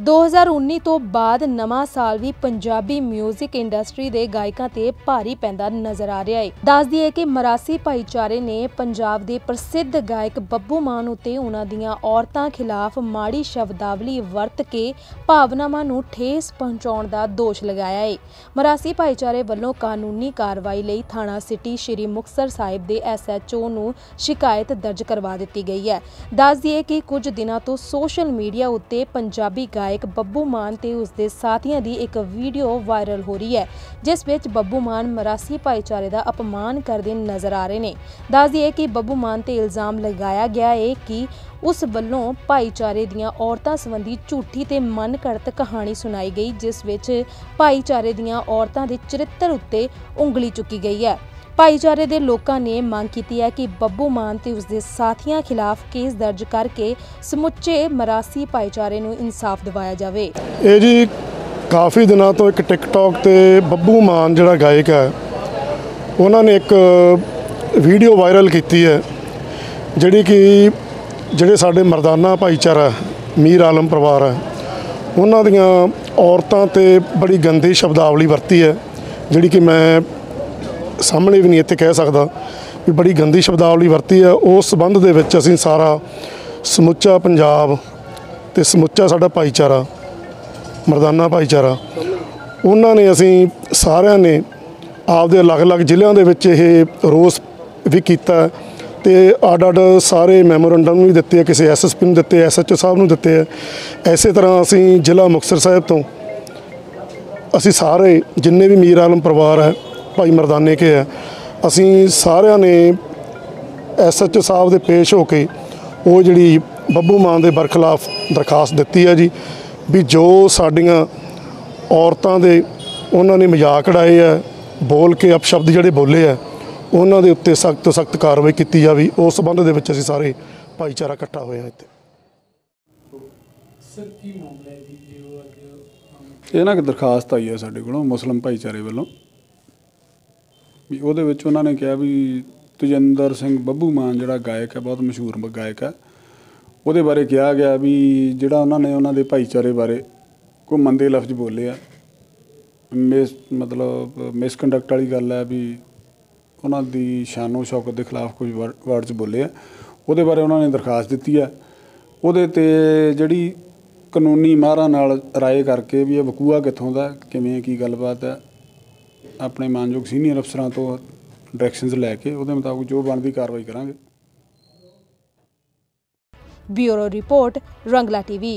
2019 ਤੋਂ ਬਾਅਦ ਨਵਾਂ ਸਾਲ ਵੀ ਪੰਜਾਬੀ 뮤직 ਇੰਡਸਟਰੀ ਦੇ ਗਾਇਕਾਂ ਤੇ ਭਾਰੀ ਪੈਂਦਾ ਨਜ਼ਰ ਆ ਰਿਹਾ ਹੈ ਦੱਸ ਦਈਏ ਕਿ ਮਰਾਸੀ ਭਾਈਚਾਰੇ ਨੇ ਪੰਜਾਬ ਦੇ ਪ੍ਰਸਿੱਧ ਗਾਇਕ ਬੱਬੂ ਮਾਨ ਉਤੇ ਉਹਨਾਂ ਦੀਆਂ ਔਰਤਾਂ ਖਿਲਾਫ ਮਾੜੀ ਸ਼ਬਦਾਵਲੀ ਵਰਤ ਕੇ ਭਾਵਨਾਵਾਂ ਨੂੰ ਠੇਸ ਪਹੁੰਚਾਉਣ ਦਾ ਦੋਸ਼ ਲਗਾਇਆ ਹੈ ਮਰਾਸੀ ਭਾਈਚਾਰੇ ਵੱਲੋਂ ਕਾਨੂੰਨੀ ਕਾਰਵਾਈ ਲਈ ਥਾਣਾ ਸਿਟੀ ਸ਼੍ਰੀ ਮੁਕਤਸਰ ਸਾਹਿਬ ਦੇ ਐਸਐਚਓ ਨੂੰ ਸ਼ਿਕਾਇਤ ਦਰਜ ਕਰਵਾ ਦਿੱਤੀ ਗਈ ਹੈ। ਦੱਸ ਦਈਏ ਕਿ ਕੁਝ ਦਿਨਾਂ ਤੋਂ ਸੋਸ਼ਲ ਮੀਡੀਆ ਉੱਤੇ ਪੰਜਾਬੀ ਗਾਇਕ ਬੱਬੂ ਮਾਨ ਤੇ ਉਸਦੇ ਸਾਥੀਆਂ ਦੀ ਇੱਕ ਵੀਡੀਓ ਵਾਇਰਲ ਹੋ ਰਹੀ ਹੈ, ਜਿਸ ਵਿੱਚ ਬੱਬੂ ਮਾਨ ਮਰਾਸੀ ਭਾਈਚਾਰੇ ਦਾ ਅਪਮਾਨ ਕਰਦੇ ਨਜ਼ਰ ਆ ਰਹੇ ਨੇ। ਦੱਸ ਦਈਏ ਕਿ ਬੱਬੂ ਮਾਨ ਤੇ ਇਲਜ਼ਾਮ ਲਗਾਇਆ ਗਿਆ ਹੈ ਕਿ ਉਸ ਵੱਲੋਂ ਭਾਈਚਾਰੇ ਦੀਆਂ ਔਰਤਾਂ ਸੰਬੰਧੀ ਝੂਠੀ ਤੇ ਮਨ ਘੜਤ ਕਹਾਣੀ ਸੁਣਾਈ ਗਈ, ਜਿਸ ਵਿੱਚ ਭਾਈਚਾਰੇ ਦੀਆਂ ਔਰਤਾਂ ਦੇ ਚਰਿੱਤਰ ਉੱਤੇ ਉਂਗਲੀ ਚੁੱਕੀ ਗਈ ਹੈ। ਭਾਈਚਾਰੇ ਦੇ ਲੋਕਾਂ ਨੇ ਮੰਗ ਕੀਤੀ ਹੈ ਕਿ ਬੱਬੂ ਮਾਨ ਤੇ ਉਸਦੇ ਸਾਥੀਆਂ ਖਿਲਾਫ ਕੇਸ ਦਰਜ ਕਰਕੇ ਸਮੁੱਚੇ ਮਰਾਸੀ ਭਾਈਚਾਰੇ ਨੂੰ ਇਨਸਾਫ ਦਿਵਾਇਆ ਜਾਵੇ। ਇਹ ਜੀ ਕਾਫੀ ਦਿਨਾਂ ਤੋਂ ਇੱਕ ਟਿਕਟੌਕ ਤੇ ਬੱਬੂ ਮਾਨ ਜਿਹੜਾ ਗਾਇਕ ਹੈ, ਉਹਨਾਂ ਨੇ ਇੱਕ ਵੀਡੀਓ ਵਾਇਰਲ ਕੀਤੀ ਹੈ, ਜਿਹੜੀ ਕਿ ਜਿਹੜੇ ਸਾਡੇ ਮਰਦਾਨਾ ਭਾਈਚਾਰਾ ਮੀਰ ਆਲਮ ਪਰਿਵਾਰ ਹੈ, ਉਹਨਾਂ ਦੀਆਂ ਔਰਤਾਂ ਤੇ ਬੜੀ ਗੰਦੀ ਸ਼ਬਦਾਵਲੀ ਵਰਤੀ ਹੈ, ਜਿਹੜੀ ਕਿ ਮੈਂ ਸਾਹਮਣੇ ਵੀ ਨਹੀਂ ਇੱਥੇ ਕਹਿ ਸਕਦਾ ਵੀ ਬੜੀ ਗੰਦੀ ਸ਼ਬਦਾਵਲੀ ਵਰਤੀ ਹੈ। ਉਸ ਸੰਬੰਧ ਦੇ ਵਿੱਚ ਅਸੀਂ ਸਾਰਾ ਸਮੁੱਚਾ ਪੰਜਾਬ ਤੇ ਸਮੁੱਚਾ ਸਾਡਾ ਭਾਈਚਾਰਾ, ਮਰਦਾਨਾ ਭਾਈਚਾਰਾ, ਉਹਨਾਂ ਨੇ ਅਸੀਂ ਸਾਰਿਆਂ ਨੇ ਆਪਦੇ ਅਲੱਗ-ਅਲੱਗ ਜ਼ਿਲ੍ਹਿਆਂ ਦੇ ਵਿੱਚ ਇਹ ਰੋਸ ਵੀ ਕੀਤਾ ਤੇ ਅੱਡ ਅੱਡ ਸਾਰੇ ਮੈਮੋਰੰਡਮ ਵੀ ਦਿੱਤੇ ਆ ਕਿਸੇ ਐਸਐਸਪੀ ਨੂੰ ਦਿੱਤੇ ਐਸਐਚਓ ਸਾਹਿਬ ਨੂੰ ਦਿੱਤੇ ਆ ਐਸੇ ਤਰ੍ਹਾਂ ਅਸੀਂ ਜ਼ਿਲ੍ਹਾ ਮੁਕਤਸਰ ਸਾਹਿਬ ਤੋਂ ਅਸੀਂ ਸਾਰੇ, ਜਿੰਨੇ ਵੀ ਮੀਰ ਆਲਮ ਪਰਿਵਾਰ ਹੈ ਭਾਈ ਮਰਦਾਨੇ ਕੇ ਹੈ। ਅਸੀਂ ਸਾਰਿਆਂ ਨੇ ਐਸਐਚਓ ਸਾਹਿਬ ਦੇ ਪੇਸ਼ ਹੋ ਕੇ ਉਹ ਜਿਹੜੀ ਬੱਬੂ ਮਾਨ ਦੇ ਬਰਖਲਾਫ ਦਰਖਾਸਤ ਦਿੱਤੀ ਹੈ ਜੀ ਵੀ ਜੋ ਸਾਡੀਆਂ ਔਰਤਾਂ ਦੇ ਉਹਨਾਂ ਨੇ ਮਜ਼ਾਕ ਉਡਾਏ ਆ ਬੋਲ ਕੇ ਅਪਸ਼ਬਦ ਜਿਹੜੇ ਬੋਲੇ ਆ ਉਹਨਾਂ ਦੇ ਉੱਤੇ ਸਖਤ ਤੋਂ ਸਖਤ ਕਾਰਵਾਈ ਕੀਤੀ ਜਾਵੇ ਉਸ ਸੰਬੰਧ ਦੇ ਵਿੱਚ ਅਸੀਂ ਸਾਰੇ ਭਾਈਚਾਰਾ ਇਕੱਠਾ ਹੋਏ ਹਾਂ ਇੱਥੇ। ਸਰ ਕੀ ਮਾਮਲਾ ਹੈ ਜੀ? ਇਹ ਨਾ ਇੱਕ ਦਰਖਾਸਤ ਆਈ ਹੈ ਸਾਡੇ ਕੋਲੋਂ ਮੁਸਲਮ ਭਾਈਚਾਰੇ ਵੱਲੋਂ। ਵੀ ਉਹਦੇ ਵਿੱਚ ਉਹਨਾਂ ਨੇ ਕਿਹਾ ਵੀ ਤਜਿੰਦਰ ਸਿੰਘ ਬੱਬੂ ਮਾਨ ਜਿਹੜਾ ਗਾਇਕ ਹੈ, ਬਹੁਤ ਮਸ਼ਹੂਰ ਗਾਇਕ ਹੈ। ਉਹਦੇ ਬਾਰੇ ਕਿਹਾ ਗਿਆ ਵੀ ਜਿਹੜਾ ਉਹਨਾਂ ਨੇ ਉਹਨਾਂ ਦੇ ਭਾਈਚਾਰੇ ਬਾਰੇ ਕੋਈ ਮੰਦੇ ਲਫ਼ਜ਼ ਬੋਲੇ ਆ। ਮਿਸ ਮਤਲਬ ਮਿਸਕੰਡਕਟ ਵਾਲੀ ਗੱਲ ਹੈ ਵੀ ਉਹਨਾਂ ਦੀ ਸ਼ਾਨੋ ਸ਼ੌਕਤ ਦੇ ਖਿਲਾਫ ਕੁਝ ਵਰਡਸ ਬੋਲੇ ਆ। ਉਹਦੇ ਬਾਰੇ ਉਹਨਾਂ ਨੇ ਦਰਖਾਸਤ ਦਿੱਤੀ ਆ। ਉਹਦੇ ਤੇ ਜਿਹੜੀ ਕਾਨੂੰਨੀ ਮਾਹਰਾਂ ਨਾਲ ਰਾਏ ਕਰਕੇ ਵੀ ਇਹ ਵਕੂਆ ਕਿੱਥੋਂ ਦਾ, ਕਿਵੇਂ, ਕੀ ਗੱਲਬਾਤ ਹੈ ਆਪਣੇ ਮਾਨਯੋਗ ਸੀਨੀਅਰ ਅਫਸਰਾਂ ਤੋਂ ਡਾਇਰੈਕਸ਼ਨਸ ਲੈ ਕੇ ਉਹਦੇ ਮੁਤਾਬਕ ਜੋ ਬਣਦੀ ਕਾਰਵਾਈ ਕਰਾਂਗੇ। Bureau report, Rangla TV.